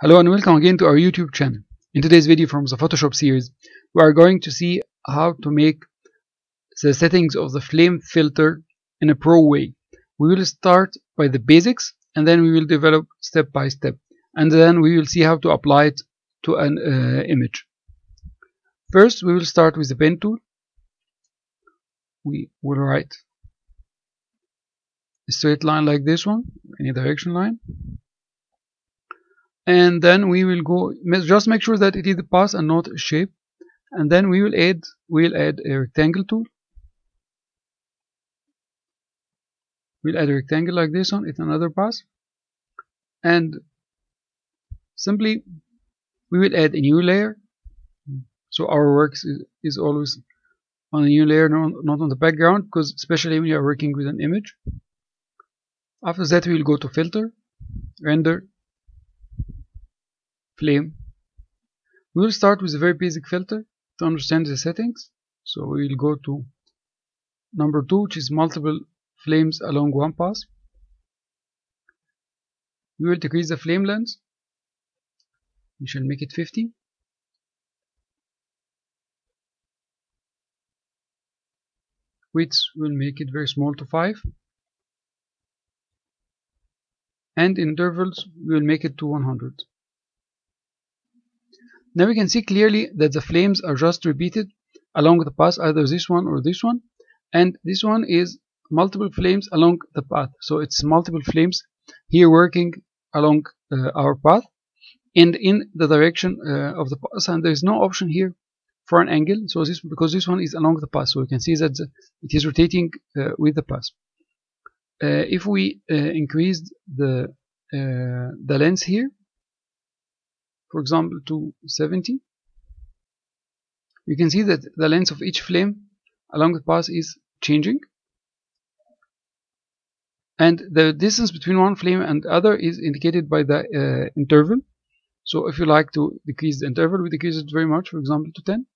Hello and welcome again to our YouTube channel. In today's video from the Photoshop series, we are going to see how to make the settings of the flame filter in a pro way. We will start by the basics and then we will develop step by step and then we will see how to apply it to an uh, image. First we will start with the pen tool. We will write a straight line like this one, any direction line and then we will go just make sure that it is a path and not a shape. And then we will add we'll add a rectangle tool. We'll add a rectangle like this one. It's another path and simply we will add a new layer. So our work is, is always on a new layer not on the background because especially when you are working with an image. After that we will go to filter render flame. We will start with a very basic filter to understand the settings. So we will go to number 2 which is multiple flames along one path. We will decrease the flame length. We shall make it 50. Width will make it very small to 5. And intervals we will make it to 100. Now we can see clearly that the flames are just repeated along the path, either this one or this one. And this one is multiple flames along the path. So it's multiple flames here working along uh, our path and in the direction uh, of the path. And there is no option here for an angle. So this because this one is along the path. So we can see that it is rotating uh, with the path. Uh, if we uh, increase the uh, the lens here, for example to 70 you can see that the length of each flame along the path is changing. And the distance between one flame and other is indicated by the uh, interval. So if you like to decrease the interval we decrease it very much for example to 10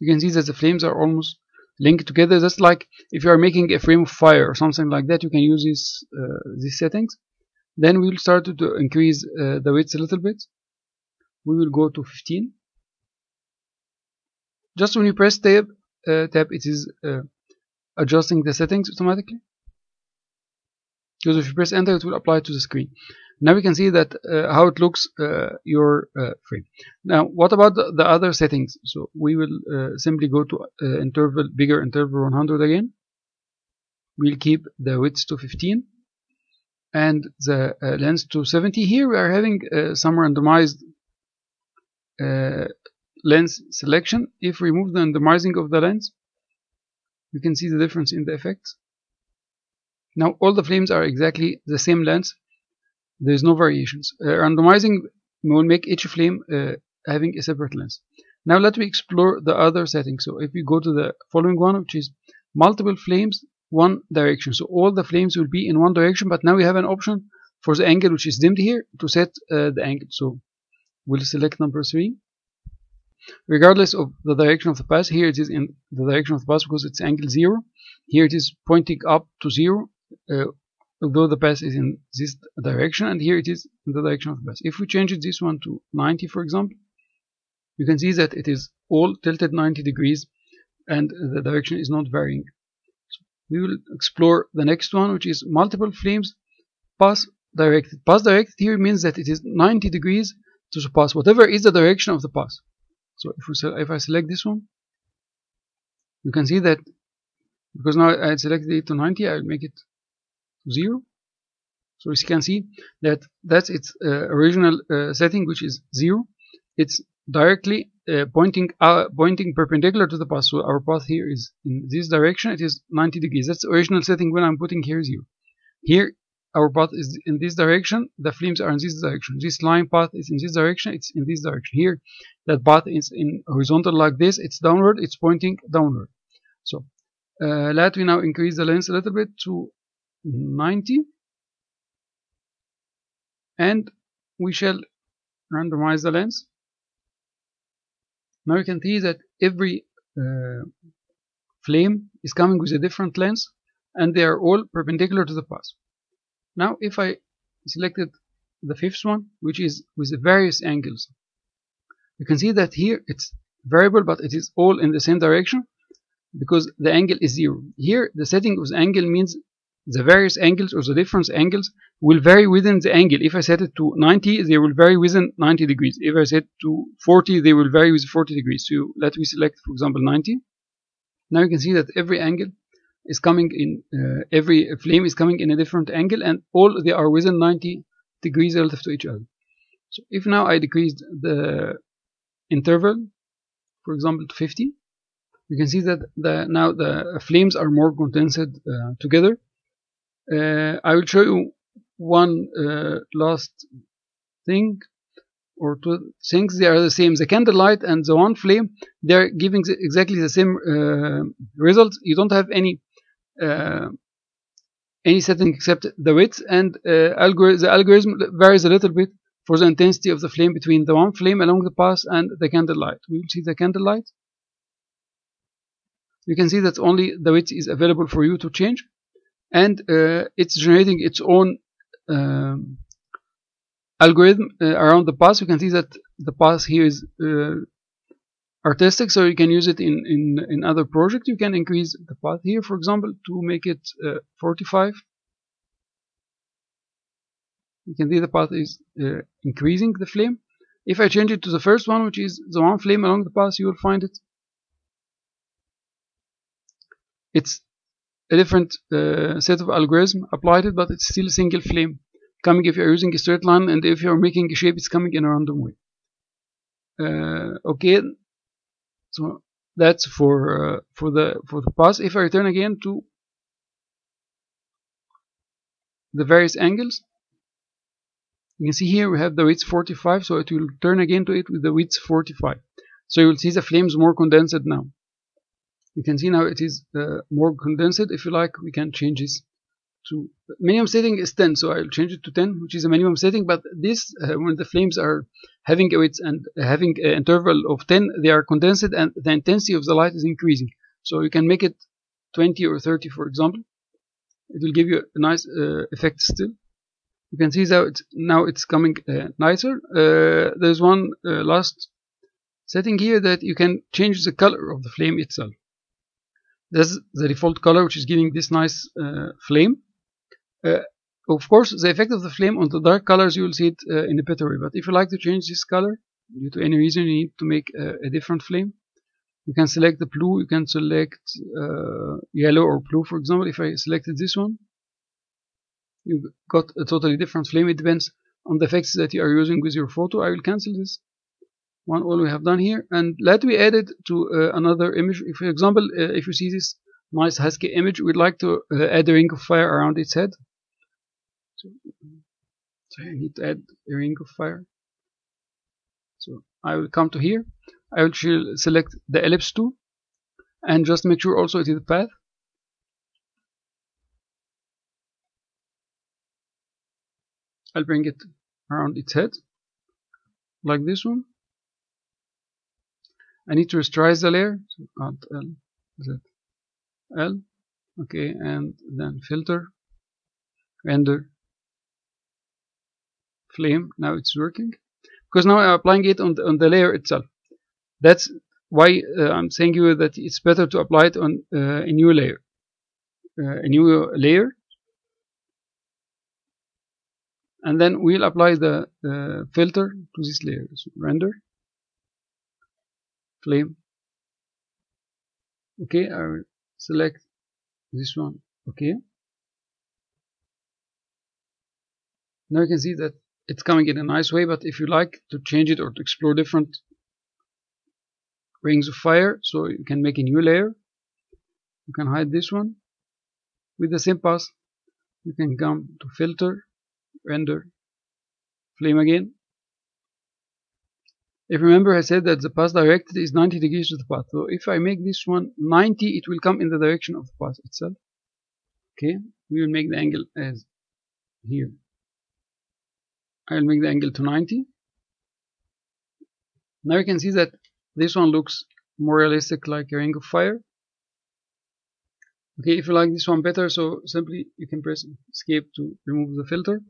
you can see that the flames are almost linked together. Just like if you are making a frame of fire or something like that you can use these uh, these settings. Then we will start to increase uh, the width a little bit. We will go to 15 just when you press tab uh, tab it is uh, adjusting the settings automatically. Because if you press enter it will apply to the screen now we can see that uh, how it looks uh, your uh, frame. Now what about the, the, other settings? So we will uh, simply go to uh, interval bigger interval 100 again. We'll keep the width to 15 and the uh, length to 70 here we are having some randomized lens selection. If we remove the randomizing of the lens you can see the difference in the effects. Now all the flames are exactly the same length there is no variations. Uh, randomizing will make each flame uh, having a separate lens. Now let me explore the other settings. So if we go to the following one, which is multiple flames, one direction. So all the flames will be in one direction, but now we have an option for the angle which is dimmed here to set uh, the angle. So we'll select number three. Regardless of the direction of the path, here it is in the direction of the path because it's angle zero. Here it is pointing up to zero. Uh, although the path is in this direction and here it is in the direction of the path. If we change this one to 90 for example, you can see that it is all tilted 90 degrees and the direction is not varying. So we will explore the next one which is multiple flames path directed. Path directed here means that it is 90 degrees to the path, whatever is the direction of the path. So if, we if I select this one, you can see that because now I selected it to 90, I'll make it 0 so as you can see that that's its uh, original uh, setting which is 0 it's directly uh, pointing uh, pointing perpendicular to the path. So our path here is in this direction. It is 90 degrees. That's the original setting when I'm putting here 0 here our path is in this direction. The flames are in this direction. This line path is in this direction. It's in this direction. Here that path is in horizontal like this. It's downward. It's pointing downward. So uh, let me now increase the length a little bit to 90 and we shall randomize the lens now you can see that every uh, flame is coming with a different lens and they are all perpendicular to the path. Now if I selected the fifth one, which is with various angles, you can see that here it's variable but it is all in the same direction because the angle is zero. Here the setting of the angle means the various angles or the difference angles will vary within the angle. If I set it to 90, they will vary within 90 degrees. If I set to 40, they will vary with 40 degrees. So let me select, for example, 90. Now you can see that every angle is coming in, uh, every flame is coming in a different angle and all they are within 90 degrees relative to each other. So if now I decreased the interval, for example, to 50, you can see that the, now the flames are more condensed uh, together uh, I will show you one uh, last thing or two things. They are the same. The candlelight and the one flame they're giving the, exactly the same uh, result. You don't have any uh, any setting except the width and uh, the algorithm varies a little bit for the intensity of the flame between the one flame along the path and the candlelight. We will see the candlelight. You can see that only the width is available for you to change and uh, it's generating its own um, algorithm uh, around the path. You can see that the path here is uh, artistic, so you can use it in, in, in other projects. You can increase the path here, for example, to make it uh, 45. You can see the path is uh, increasing the flame. If I change it to the first one, which is the one flame along the path, you will find it. It's a different uh, set of algorithm applied it, but it's still a single flame coming if you're using a straight line, and if you're making a shape, it's coming in a random way. Uh, okay, so that's for uh, for the for the pass. If I return again to the various angles, you can see here we have the width 45, so it will turn again to it with the width 45. So you will see the flames more condensed now you can see now it is uh, more condensed if you like. We can change this to minimum setting is 10 so I'll change it to 10 which is a minimum setting but this uh, when the flames are having a width and having an interval of 10 they are condensed and the intensity of the light is increasing. So you can make it 20 or 30 for example. It will give you a nice uh, effect still. You can see that it's, now it's coming uh, nicer. Uh, there's one uh, last setting here that you can change the color of the flame itself that's the default color which is giving this nice uh, flame. Uh, of course the effect of the flame on the dark colors you will see it uh, in the better but if you like to change this color due to any reason you need to make a, different flame. You can select the blue you can select yellow or blue for example. If I selected this one you got a totally different flame. It depends on the effects that you are using with your photo. I will cancel this one all we have done here. And let me add it to uh, another image. For example uh, if you see this nice husky image we'd like to uh, add a ring of fire around its head. So, so I need to add a ring of fire. So I will come to here. I will select the ellipse tool and just make sure also it is the path. I'll bring it around its head like this one I need to rasterize the layer. So Alt L Z L okay and then filter render flame. Now it's working. Because now I'm applying it on the, on the layer itself. That's why uh, I'm saying you that it's better to apply it on uh, a new layer. Uh, a new layer. And then we'll apply the filter to this layer. So render flame. Okay I will select this one. Okay. Now you can see that it's coming in a nice way but if you like to change it or to explore different rings of fire so you can make a new layer. You can hide this one. With the same path you can come to filter render flame again if you remember I said that the path directed is 90 degrees to the path. So if I make this one 90, it will come in the direction of the path itself. Okay, we will make the angle as here. I will make the angle to 90. Now you can see that this one looks more realistic like a ring of fire. okay if you like this one better so simply you can press escape to remove the filter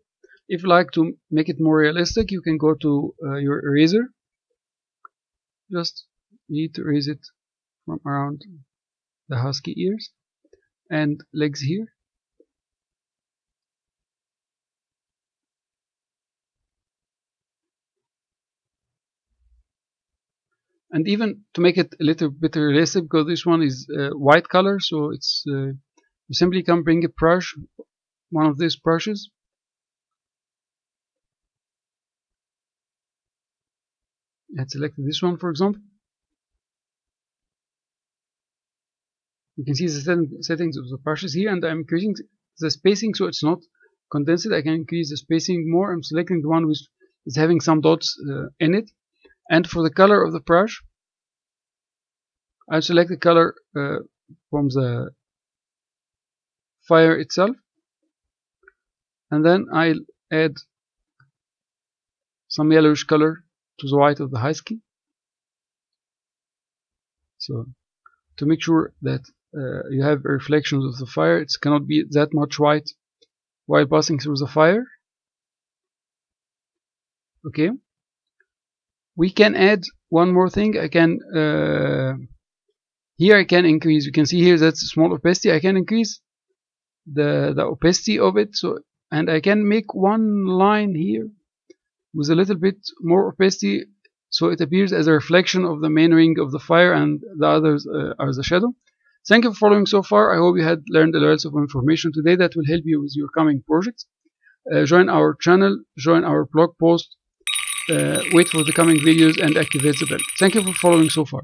if you like to make it more realistic you can go to uh, your eraser just need to raise it from around the husky ears and legs here. And even to make it a little bit realistic because this one is uh, white color so it's uh, you simply can bring a brush one of these brushes let's select this one for example. You can see the settings of the brushes here and I'm increasing the spacing so it's not condensed. I can increase the spacing more. I'm selecting the one which is having some dots uh, in it. And for the color of the brush I select the color uh, from the fire itself. And then I'll add some yellowish color to the white of the husky so to make sure that uh, you have reflections of the fire it cannot be that much white while passing through the fire. Okay. We can add one more thing. I can uh, here I can increase. You can see here that's small opacity. I can increase the the opacity of it. So and I can make one line here with a little bit more opacity so it appears as a reflection of the main ring of the fire and the others uh, are the shadow thank you for following so far I hope you had learned a lot of information today that will help you with your coming projects uh, join our channel join our blog post uh, wait for the coming videos and activate the bell. Thank you for following so far.